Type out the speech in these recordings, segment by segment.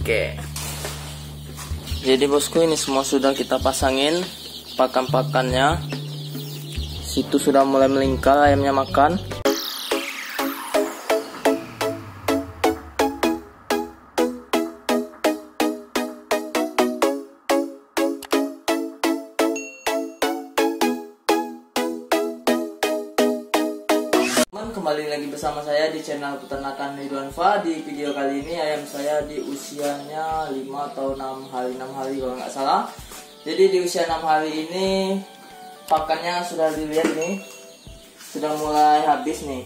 Oke. Jadi bosku ini semua sudah kita pasangin pakan-pakannya. Situ sudah mulai melingkar ayamnya makan. Kembali lagi bersama saya di channel peternakan Ridwanfa Di video kali ini ayam saya di usianya 5 atau 6 hari 6 hari kalau nggak salah. Jadi di usia 6 hari ini pakannya sudah dilihat nih Sudah mulai habis nih.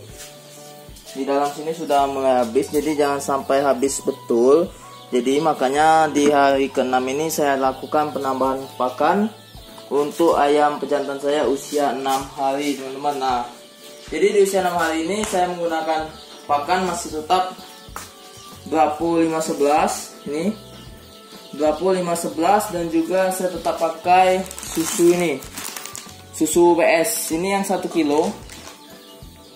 Di dalam sini sudah mulai habis jadi jangan sampai habis betul. Jadi makanya di hari ke-6 ini saya lakukan penambahan pakan Untuk ayam pejantan saya usia 6 hari teman-teman. Nah jadi di usia 6 hari ini saya menggunakan pakan masih tetap 2511 ini 2511 dan juga saya tetap pakai susu ini susu BS ini yang 1 kilo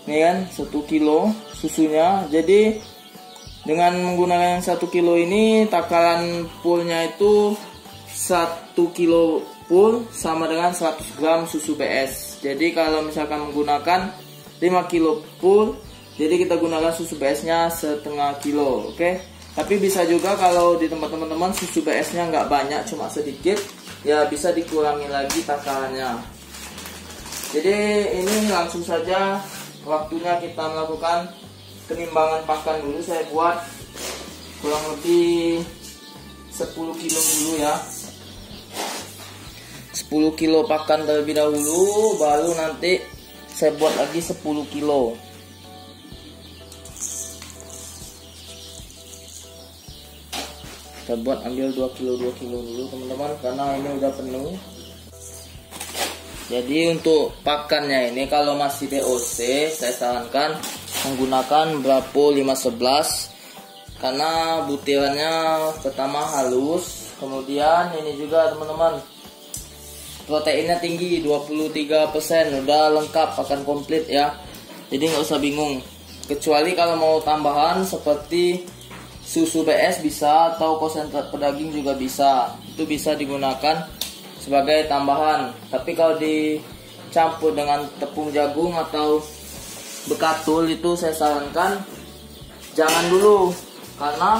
ini kan 1 kilo susunya. Jadi dengan menggunakan 1 kilo ini takaran poolnya itu 1 kilo pool sama dengan 100 gram susu BS jadi kalau misalkan menggunakan 5 kilo full jadi kita gunakan susu BS nya setengah kilo oke? Okay? tapi bisa juga kalau di tempat teman-teman susu BS nya nggak banyak cuma sedikit ya bisa dikurangi lagi takarannya. Jadi ini langsung saja waktunya kita melakukan penimbangan pakan dulu. Saya buat kurang lebih 10 kilo dulu ya. 10 kilo pakan terlebih dahulu baru nanti saya buat lagi 10 kilo. Kita buat ambil 2 kilo 2 kilo dulu teman-teman karena ini udah penuh. Jadi untuk pakannya ini kalau masih DOC saya sarankan menggunakan Brapo 511 karena butirannya pertama halus kemudian ini juga teman-teman proteinnya tinggi 23% udah lengkap akan komplit ya. Jadi nggak usah bingung. Kecuali kalau mau tambahan seperti susu BS bisa atau konsentrat pedaging juga bisa. Itu bisa digunakan sebagai tambahan. Tapi kalau dicampur dengan tepung jagung atau bekatul itu saya sarankan jangan dulu. Karena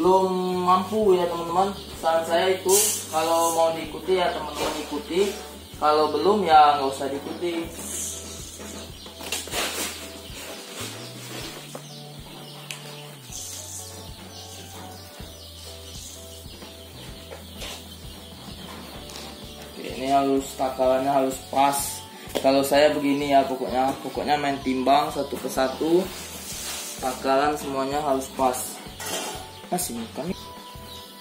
belum mampu ya teman-teman saran saya itu kalau mau diikuti ya teman-teman ikuti. Kalau belum ya nggak usah diikuti. Ini harus takarannya harus pas. Kalau saya begini ya pokoknya pokoknya main timbang satu persatu. Takaran semuanya harus pas. Masih kami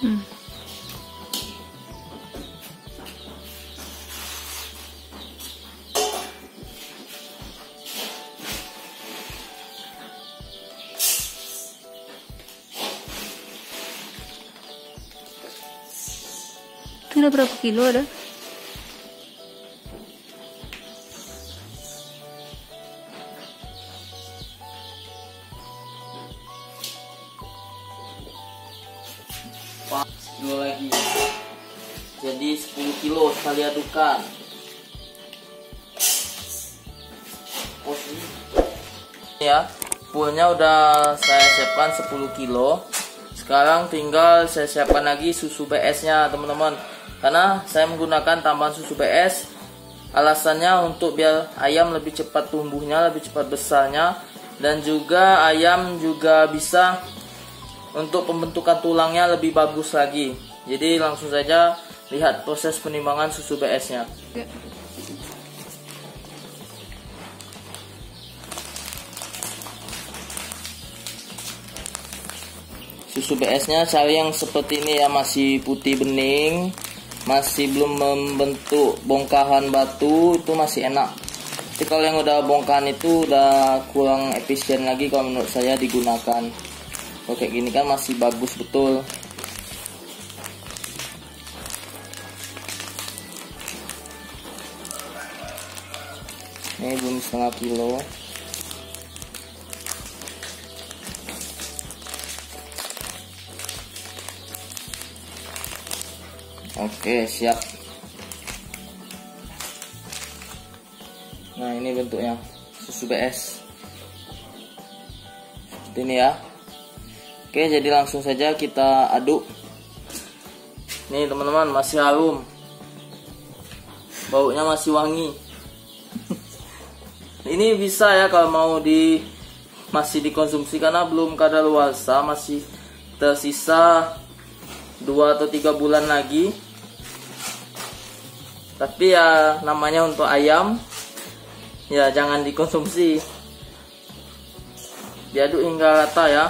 hmm. Udah berapa kilo ada? kilo lagi jadi 10 kilo sekali adukan. Ya poolnya udah saya siapkan 10 kilo. Sekarang tinggal saya siapkan lagi susu BS nya teman-teman karena saya menggunakan tambahan susu BS alasannya untuk biar ayam lebih cepat tumbuhnya lebih cepat besarnya. Dan juga ayam juga bisa untuk pembentukan tulangnya lebih bagus lagi. Jadi langsung saja lihat proses penimbangan susu BS nya ya. susu BS nya cari yang seperti ini ya masih putih bening masih belum membentuk bongkahan batu itu masih enak. Tapi kalau yang udah bongkahan itu udah kurang efisien lagi kalau menurut saya digunakan. Kayak gini kan masih bagus betul. Ini belum setengah kilo Oke, siap. Nah, ini bentuknya susu BS. Seperti ini ya. Oke, jadi langsung saja kita aduk. Nih, teman-teman, masih harum. Baunya masih wangi. ini bisa ya kalau mau di masih dikonsumsi karena belum kadaluarsa, masih tersisa dua atau tiga bulan lagi tapi ya namanya untuk ayam ya jangan dikonsumsi diaduk hingga rata ya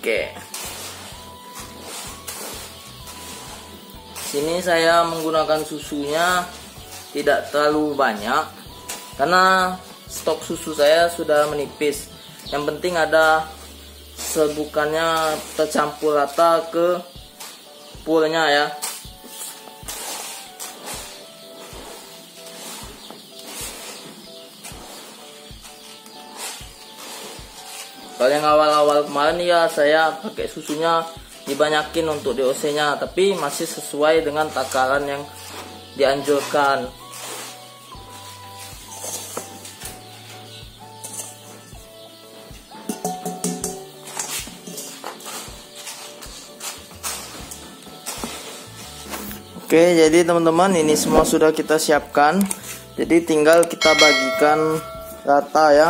Oke. Sini saya menggunakan susunya tidak terlalu banyak karena stok susu saya sudah menipis. Yang penting ada sebukannya tercampur rata ke poolnya ya. Kalau yang awal-awal kemarin ya saya pakai susunya dibanyakin untuk DOC nya tapi masih sesuai dengan takaran yang dianjurkan. Oke jadi teman-teman ini semua sudah kita siapkan. Jadi tinggal kita bagikan rata ya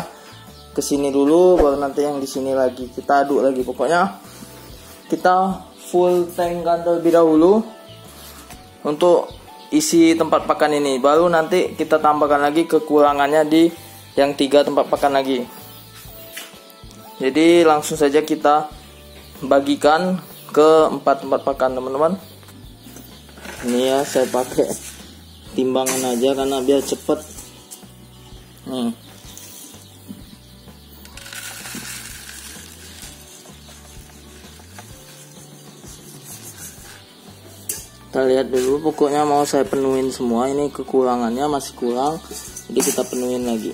ke sini dulu baru nanti yang di sini lagi. Kita aduk lagi pokoknya kita full tankkan terlebih dahulu untuk isi tempat pakan ini. Baru nanti kita tambahkan lagi kekurangannya di yang tiga tempat pakan lagi. Jadi langsung saja kita bagikan ke empat tempat pakan teman-teman. Ini ya saya pakai timbangan aja karena biar cepet. Nih kita lihat dulu pokoknya mau saya penuhin semua. Ini kekurangannya masih kurang jadi kita penuhin lagi.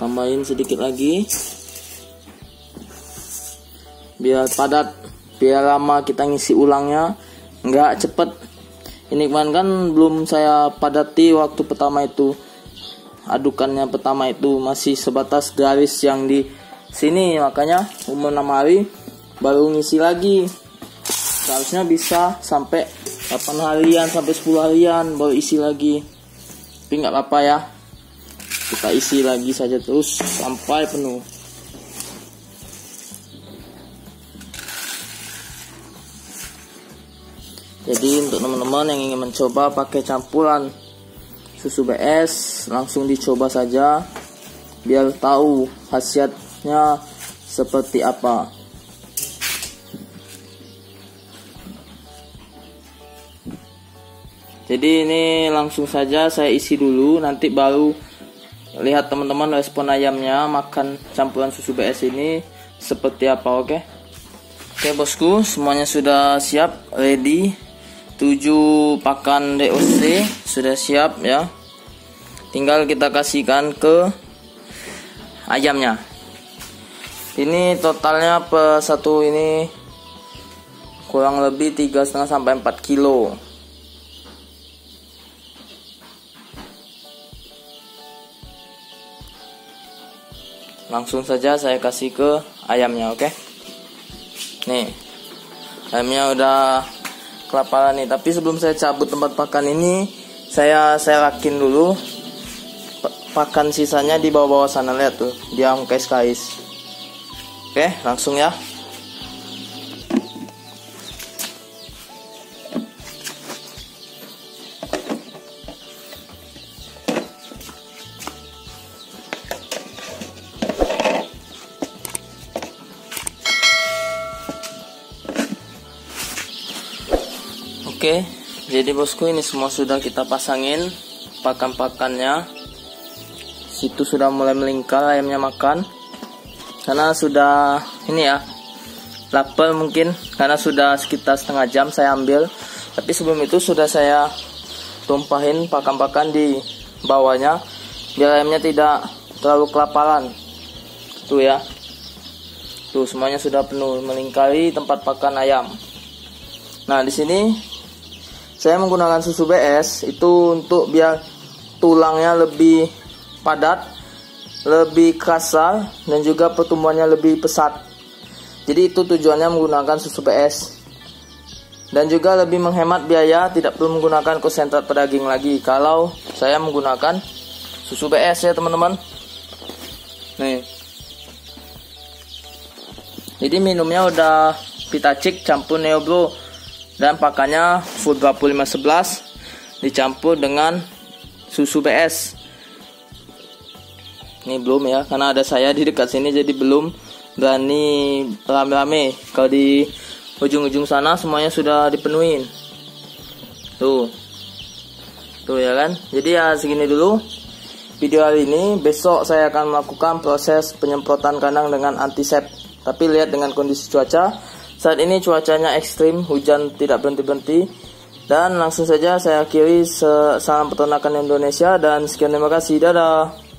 Tambahin sedikit lagi. Biar padat biar lama kita ngisi ulangnya. Nggak cepet. Ini kan belum saya padati waktu pertama itu adukannya pertama itu masih sebatas garis yang di sini makanya umur 6 hari baru ngisi lagi. Seharusnya bisa sampai 8 harian sampai 10 harian baru isi lagi. Tapi nggak apa-apa ya. Kita isi lagi saja terus sampai penuh. Jadi untuk teman-teman yang ingin mencoba pakai campuran susu BS langsung dicoba saja biar tahu khasiatnya seperti apa jadi ini langsung saja saya isi dulu nanti baru lihat teman-teman respon ayamnya makan campuran susu BS ini seperti apa oke okay? oke okay, bosku semuanya sudah siap ready 7 pakan DOC sudah siap ya. Tinggal kita kasihkan ke ayamnya. Ini totalnya per satu ini kurang lebih 3,5 sampai 4 kilo. Langsung saja saya kasih ke ayamnya oke? Okay? nih ayamnya udah kelaparan nih. Tapi sebelum saya cabut tempat pakan ini saya saya rakin dulu pakan sisanya di bawah-bawah sana lihat tuh dia kais-kais oke langsung ya Oke, jadi bosku ini semua sudah kita pasangin pakan-pakannya. Situ sudah mulai melingkar ayamnya makan. Karena sudah ini ya lapar mungkin karena sudah sekitar setengah jam saya ambil. Tapi sebelum itu sudah saya tumpahin pakan-pakan di bawahnya biar ayamnya tidak terlalu kelaparan. Tuh ya. Tuh semuanya sudah penuh melingkari tempat pakan ayam. Nah di sini saya menggunakan susu BS itu untuk biar tulangnya lebih padat, lebih kasar dan juga pertumbuhannya lebih pesat. Jadi itu tujuannya menggunakan susu BS. Dan juga lebih menghemat biaya, tidak perlu menggunakan konsentrat pedaging lagi kalau saya menggunakan susu BS ya teman-teman. Nih. Jadi minumnya udah Pitacik campur Neobro dan pakannya food 2511 dicampur dengan susu BS ini belum ya karena ada saya di dekat sini jadi belum berani rame-rame. Kalau di ujung-ujung sana semuanya sudah dipenuhin. Tuh. Tuh ya kan? Jadi ya segini dulu video hari ini. Besok saya akan melakukan proses penyemprotan kandang dengan antisep. Tapi lihat dengan kondisi cuaca saat ini cuacanya ekstrim, hujan tidak berhenti-berhenti. Dan langsung saja saya akhiri salam peternakan Indonesia dan sekian terima kasih. Dadah.